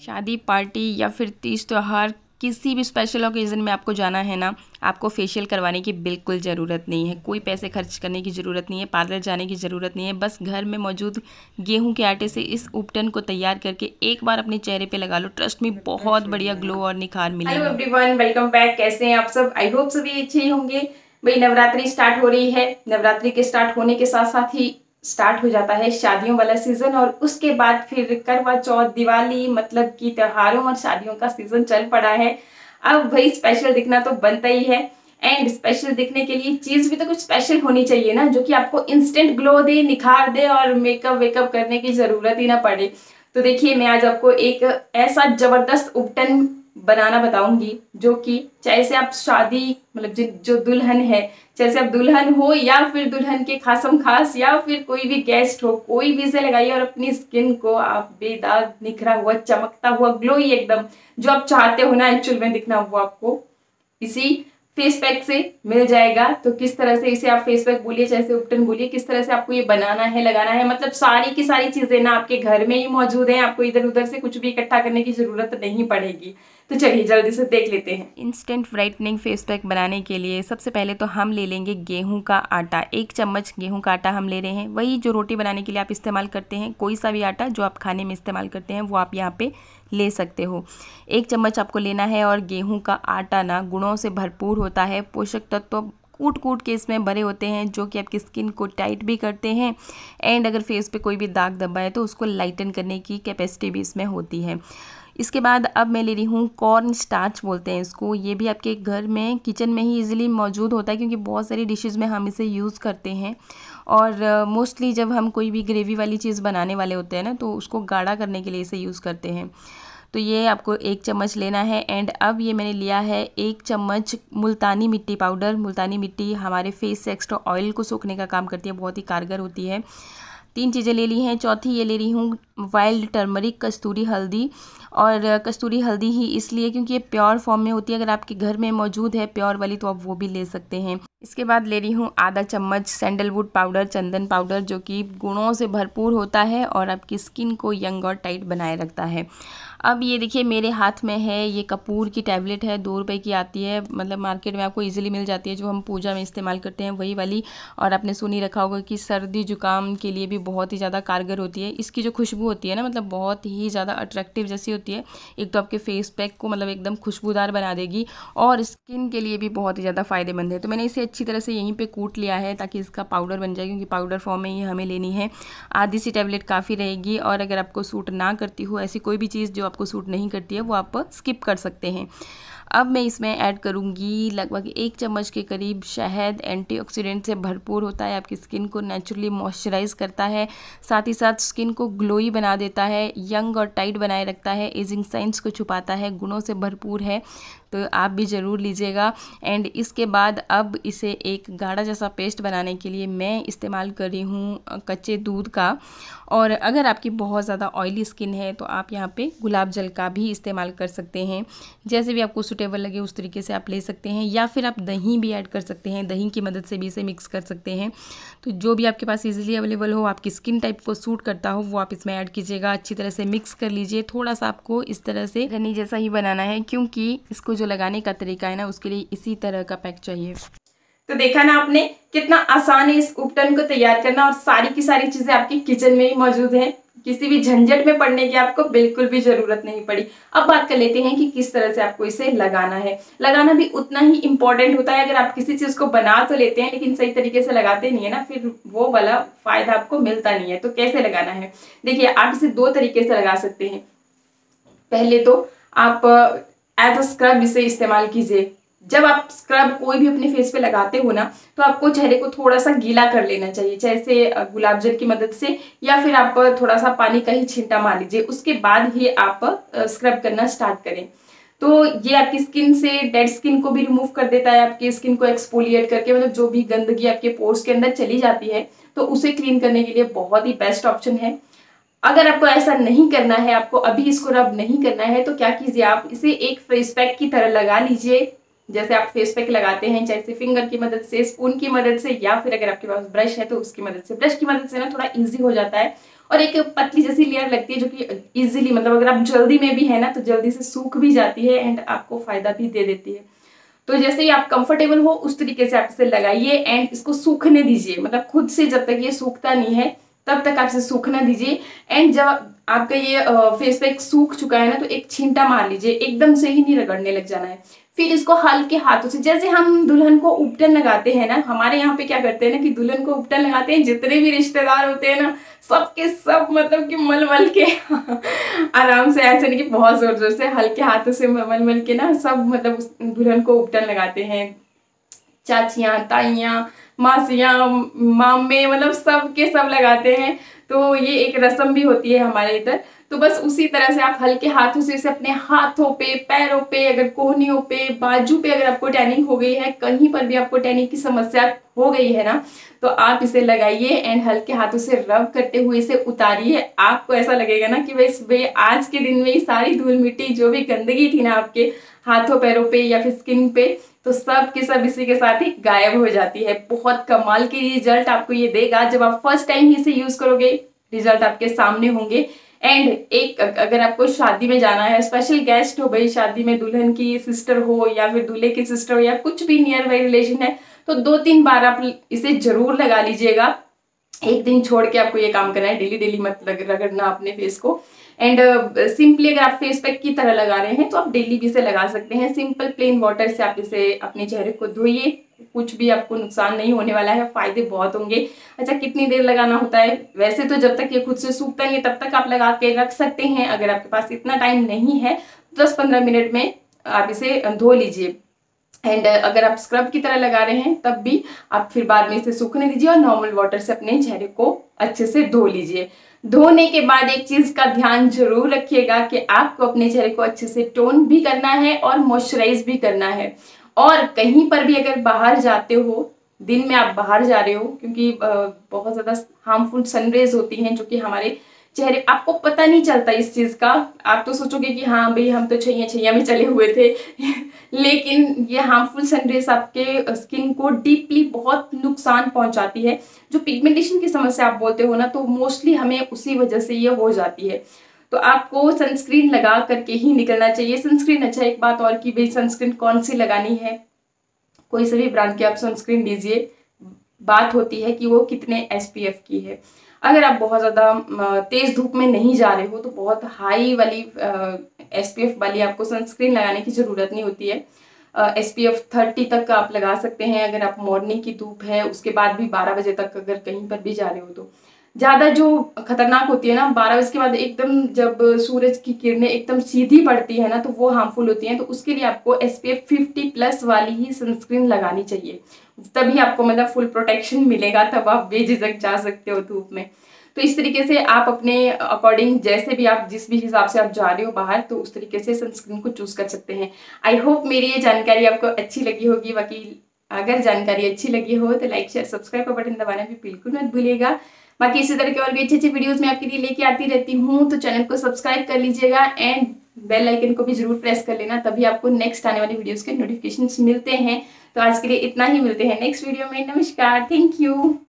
शादी पार्टी या फिर तीज त्यौहार, किसी भी स्पेशल ओकेज़न में आपको जाना है ना, आपको फेशियल करवाने की बिल्कुल ज़रूरत नहीं है। कोई पैसे खर्च करने की ज़रूरत नहीं है, पार्लर जाने की ज़रूरत नहीं है, बस घर में मौजूद गेहूँ के आटे से इस उपटन को तैयार करके एक बार अपने चेहरे पे लगा लो। ट्रस्ट में बहुत बढ़िया ग्लो और निखार हेलो एवरीवन वेलकम बैक कैसे हैं आप सब? आई होप सभी अच्छे होंगे। भाई, नवरात्रि स्टार्ट हो रही है। नवरात्रि के स्टार्ट होने के साथ साथ ही स्टार्ट हो जाता है शादियों वाला सीज़न और उसके बाद फिर करवा चौथ, दिवाली मतलब कि त्योहारों और शादियों का सीज़न चल पड़ा है। अब भाई स्पेशल दिखना तो बनता ही है। एंड स्पेशल दिखने के लिए चीज़ भी तो कुछ स्पेशल होनी चाहिए ना, जो कि आपको इंस्टेंट ग्लो दे, निखार दे और मेकअप वेकअप करने की ज़रूरत ही ना पड़े। तो देखिए, मैं आज आपको एक ऐसा ज़बरदस्त उपटन बनाना बताऊँगी, जो कि चाहे से आप शादी मतलब जो दुल्हन है, चाहे से आप दुल्हन हो या फिर दुल्हन के खासम खास या फिर कोई भी गेस्ट हो, कोई भी से लगाइए और अपनी स्किन को आप बेदाग निखरा हुआ, चमकता हुआ ग्लोई एकदम, जो आप चाहते हो ना एक्चुअल में दिखना, वो आपको इसी फेस पैक से मिल जाएगा। तो किस तरह से इसे आप फेस पैक बोलिए चाहे उपटन बोलिए, किस तरह से आपको ये बनाना है, लगाना है? मतलब सारी की सारी चीज़ें ना आपके घर में ही मौजूद है, आपको इधर उधर से कुछ भी इकट्ठा करने की ज़रूरत नहीं पड़ेगी। तो चलिए, जल्दी से देख लेते हैं। इंस्टेंट ब्राइटनिंग फेस पैक बनाने के लिए सबसे पहले तो हम ले लेंगे गेहूँ का आटा। एक चम्मच गेहूँ का आटा हम ले रहे हैं। वही जो रोटी बनाने के लिए आप इस्तेमाल करते हैं, कोई सा भी आटा जो आप खाने में इस्तेमाल करते हैं, वो आप यहाँ पे ले सकते हो। एक चम्मच आपको लेना है और गेहूँ का आटा ना गुणों से भरपूर होता है। पोषक तत्व कूट कूट के इसमें भरे होते हैं, जो कि आपकी स्किन को टाइट भी करते हैं। एंड अगर फेस पे कोई भी दाग धब्बा है तो उसको लाइटन करने की कैपेसिटी भी इसमें होती है। इसके बाद अब मैं ले रही हूँ कॉर्न स्टार्च बोलते हैं इसको। ये भी आपके घर में किचन में ही इजीली मौजूद होता है क्योंकि बहुत सारी डिशेज़ में हम इसे यूज़ करते हैं। और मोस्टली जब हम कोई भी ग्रेवी वाली चीज़ बनाने वाले होते हैं ना तो उसको गाढ़ा करने के लिए इसे यूज़ करते हैं। तो ये आपको एक चम्मच लेना है एंड अब ये मैंने लिया है एक चम्मच मुल्तानी मिट्टी पाउडर मुल्तानी मिट्टी हमारे फेस से एक्स्ट्रा ऑयल को सूखने का काम करती है, बहुत ही कारगर होती है। तीन चीज़ें ले ली हैं। चौथी ये ले रही हूँ वाइल्ड टर्मरिक कस्तूरी हल्दी और कस्तूरी हल्दी ही इसलिए क्योंकि ये प्योर फॉर्म में होती है। अगर आपके घर में मौजूद है प्योर वाली तो आप वो भी ले सकते हैं। इसके बाद ले रही हूँ आधा चम्मच सैंडलवुड पाउडर चंदन पाउडर जो कि गुणों से भरपूर होता है और आपकी स्किन को यंग और टाइट बनाए रखता है। अब ये देखिए, मेरे हाथ में है, ये कपूर की टैबलेट है, दो रुपए की आती है। मतलब मार्केट में आपको इजीली मिल जाती है, जो हम पूजा में इस्तेमाल करते हैं वही वाली। और आपने सुनी रखा होगा कि सर्दी जुकाम के लिए भी बहुत ही ज़्यादा कारगर होती है। इसकी जो खुशबू होती है ना मतलब बहुत ही ज़्यादा अट्रैक्टिव जैसी होती है, एक तो आपके फेस पैक को मतलब एकदम खुशबूदार बना देगी और स्किन के लिए भी बहुत ही ज़्यादा फ़ायदेमंद है। तो मैंने इसे अच्छी तरह से यहीं पर कूट लिया है ताकि इसका पाउडर बन जाए, क्योंकि पाउडर फॉर्म में ही हमें लेनी है। आधी सी टैबलेट काफ़ी रहेगी और अगर आपको सूट ना करती हो, ऐसी कोई भी चीज़ जो आपको सूट नहीं करती है, वो आप स्किप कर सकते हैं। अब मैं इसमें ऐड करूँगी लगभग एक चम्मच के करीब शहद एंटीऑक्सीडेंट से भरपूर होता है, आपकी स्किन को नेचुरली मॉइस्चराइज करता है, साथ ही साथ स्किन को ग्लोई बना देता है यंग और टाइट बनाए रखता है एजिंग साइंस को छुपाता है, गुणों से भरपूर है तो आप भी ज़रूर लीजिएगा। एंड इसके बाद अब इसे एक गाढ़ा जैसा पेस्ट बनाने के लिए मैं इस्तेमाल कर रही हूँ कच्चे दूध का। और अगर आपकी बहुत ज़्यादा ऑयली स्किन है तो आप यहाँ पे गुलाब जल का भी इस्तेमाल कर सकते हैं। जैसे भी आपको सुटेबल लगे उस तरीके से आप ले सकते हैं, या फिर आप दही भी ऐड कर सकते हैं, दही की मदद से भी इसे मिक्स कर सकते हैं। तो जो भी आपके पास ईजिली अवेलेबल हो, आपकी स्किन टाइप को सूट करता हो, वो आप इसमें ऐड कीजिएगा, अच्छी तरह से मिक्स कर लीजिए। थोड़ा सा आपको इस तरह से रनी जैसा ही बनाना है, क्योंकि इसको जो लगाने का तरीका है ना, उसके लिए इसी तरह का पैक चाहिए। तो देखा ना आपने कितना आसान है इस उपटन को तैयार करना, और सारी की सारी चीज़ें आपकी किचन में ही मौजूद है। किसी भी झंझट में पड़ने की आपको बिल्कुल भी ज़रूरत नहीं पड़ी। अब बात कर लेते हैं कि किस तरह से आपको इसे लगाना है। लगाना भी उतना ही इंपॉर्टेंट होता है, अगर आप किसी चीज़ को बना तो लेते हैं, लेकिन सही तरीके से लगाते नहीं है ना, फिर वो वाला फ़ायदा आपको मिलता नहीं है। तो कैसे लगाना है? देखिए, आप इसे दो तरीके से लगा सकते हैं। पहले तो आप एज अ स्क्रब इसे इस्तेमाल कीजिए। जब आप स्क्रब कोई भी अपने फेस पे लगाते हो ना तो आपको चेहरे को थोड़ा सा गीला कर लेना चाहिए, जैसे गुलाब जल की मदद से, या फिर आप थोड़ा सा पानी का ही छिंटा मार लीजिए। उसके बाद ही आप स्क्रब करना स्टार्ट करें। तो ये आपकी स्किन से डेड स्किन को भी रिमूव कर देता है, आपकी स्किन को एक्सपोलिएट करके मतलब जो भी गंदगी आपके पोर्स के अंदर चली जाती है तो उसे क्लीन करने के लिए बहुत ही बेस्ट ऑप्शन है। अगर आपको ऐसा नहीं करना है, आपको अभी इसको रब नहीं करना है तो क्या कीजिए आप, इसे एक फेस पैक की तरह लगा लीजिए। जैसे आप फेस पैक लगाते हैं जैसे फिंगर की मदद से स्पून की मदद से, या फिर अगर आपके पास ब्रश है तो उसकी मदद से। ब्रश की मदद से ना थोड़ा ईजी हो जाता है। और एक पतली जैसी लेयर लगती है जो कि इजीली मतलब अगर आप जल्दी में भी है ना तो जल्दी से सूख भी जाती है एंड आपको फ़ायदा भी दे देती है। तो जैसे ही आप कंफर्टेबल हो, उस तरीके से आप इसे लगाइए एंड इसको सूखने दीजिए। मतलब खुद से जब तक ये सूखता नहीं है, तब तक आप इसे सूखना दीजिए। एंड जब आपका ये फेस पैक सूख चुका है ना तो एक छींटा मार लीजिए। एकदम से ही नहीं रगड़ने लग जाना है। फिर इसको हल्के हाथों से, जैसे हम दुल्हन को उपटन लगाते हैं ना, हमारे यहाँ पे क्या करते हैं ना कि दुल्हन को उपटन लगाते हैं, जितने भी रिश्तेदार होते हैं ना, सबके सब मतलब कि मल मल के आराम से, ऐसे नहीं कि बहुत ज़ोर ज़ोर से हल्के हाथों से मल मल के ना सब मतलब दुल्हन को उपटन लगाते हैं। चाचियाँ, ताइयाँ, मासियाँ, मामे मतलब सब के सब लगाते हैं। तो ये एक रस्म भी होती है हमारे इधर। तो बस उसी तरह से आप हल्के हाथों से इसे अपने हाथों पे, पैरों पे, अगर कोहनियों पे, बाजू पे अगर आपको टैनिंग हो गई है, कहीं पर भी आपको टैनिंग की समस्या हो गई है ना तो आप इसे लगाइए एंड हल्के हाथों से रब करते हुए इसे उतारिए। आपको ऐसा लगेगा ना कि भाई वे आज के दिन में सारी धूल मिट्टी, जो भी गंदगी थी ना आपके हाथों, पैरों पे या फिर स्किन पे तो सब के सब इसी के साथ ही गायब हो जाती है। बहुत कमाल की रिज़ल्ट आपको ये देगा। जब आप फ़र्स्ट टाइम ही इसे यूज़ करोगे रिज़ल्ट आपके सामने होंगे। एंड एक, अगर आपको शादी में जाना है स्पेशल गेस्ट हो भाई, शादी में दुल्हन की सिस्टर हो या फिर दूल्हे की सिस्टर हो या कुछ भी नियर बाई रिलेशन है तो दो तीन बार आप इसे ज़रूर लगा लीजिएगा। एक दिन छोड़ के आपको ये काम करना है डेली डेली मत रगड़ना अपने फेस को। एंड सिंपली uh, अगर आप फेस पैक की तरह लगा रहे हैं तो आप डेली भी इसे लगा सकते हैं। सिंपल प्लेन वाटर से आप इसे अपने चेहरे को धोइए। कुछ भी आपको नुकसान नहीं होने वाला है फ़ायदे बहुत होंगे। अच्छा कितनी देर लगाना होता है? वैसे तो जब तक ये खुद से सूखता नहीं तब तक आप लगा के रख सकते हैं। अगर आपके पास इतना टाइम नहीं है दस पंद्रह मिनट में आप इसे धो लीजिए। एंड अगर आप स्क्रब की तरह लगा रहे हैं, तब भी आप फिर बाद में इसे सूखने दीजिए और नॉर्मल वाटर से अपने चेहरे को अच्छे से धो लीजिए। धोने के बाद एक चीज़ का ध्यान ज़रूर रखिएगा कि आपको अपने चेहरे को अच्छे से टोन भी करना है और मॉइस्चराइज भी करना है। और कहीं पर भी अगर बाहर जाते हो, दिन में आप बाहर जा रहे हो, क्योंकि बहुत ज़्यादा हार्मफुल सनरेज होती हैं जो कि हमारे चेहरे, आपको पता नहीं चलता इस चीज़ का। आप तो सोचोगे कि हाँ भाई हम तो छैया छैया में चले हुए थे। लेकिन ये हार्मफुल सनरेज आपके स्किन को डीपली बहुत नुकसान पहुंचाती है। जो पिगमेंटेशन की समस्या आप बोलते हो ना तो मोस्टली हमें उसी वजह से ये हो जाती है। तो आपको सनस्क्रीन लगा करके ही निकलना चाहिए। सनस्क्रीन अच्छा एक बात और कि भाई सनस्क्रीन कौन सी लगानी है? कोई सभी ब्रांड की आप सनस्क्रीन लीजिए बात होती है कि वो कितने एस की है। अगर आप बहुत ज़्यादा तेज़ धूप में नहीं जा रहे हो तो बहुत हाई वाली एस पी एफ़ वाली आपको सनस्क्रीन लगाने की ज़रूरत नहीं होती है। एस पी एफ़ थर्टी तक आप लगा सकते हैं अगर आप मॉर्निंग की धूप है, उसके बाद भी बारह बजे तक अगर कहीं पर भी जा रहे हो तो। ज़्यादा जो खतरनाक होती है ना, बारह बजे के बाद एकदम जब सूरज की किरणें एकदम सीधी पड़ती है ना तो वो हार्मफुल होती हैं तो उसके लिए आपको S P F fifty plus वाली ही सनस्क्रीन लगानी चाहिए। तभी आपको मतलब फुल प्रोटेक्शन मिलेगा, तब आप बेझिझक जा सकते हो धूप में। तो इस तरीके से आप अपने अकॉर्डिंग जैसे भी आप, जिस भी हिसाब से आप जा रहे हो बाहर तो उस तरीके से सनस्क्रीन को चूज़ कर सकते हैं। आई होप मेरी ये जानकारी आपको अच्छी लगी होगी। बाकी अगर जानकारी अच्छी लगी हो तो लाइक शेयर सब्सक्राइब का बटन दबाना भी बिल्कुल मत भूलिएगा। बाकी इसी तरह के और भी अच्छी अच्छी वीडियोस मैं आपके लिए लेके आती रहती हूँ तो चैनल को सब्सक्राइब कर लीजिएगा एंड बेल आइकन को भी ज़रूर प्रेस कर लेना, तभी आपको नेक्स्ट आने वाली वीडियोस के नोटिफिकेशन मिलते हैं। तो आज के लिए इतना ही मिलते हैं नेक्स्ट वीडियो में। नमस्कार थैंक यू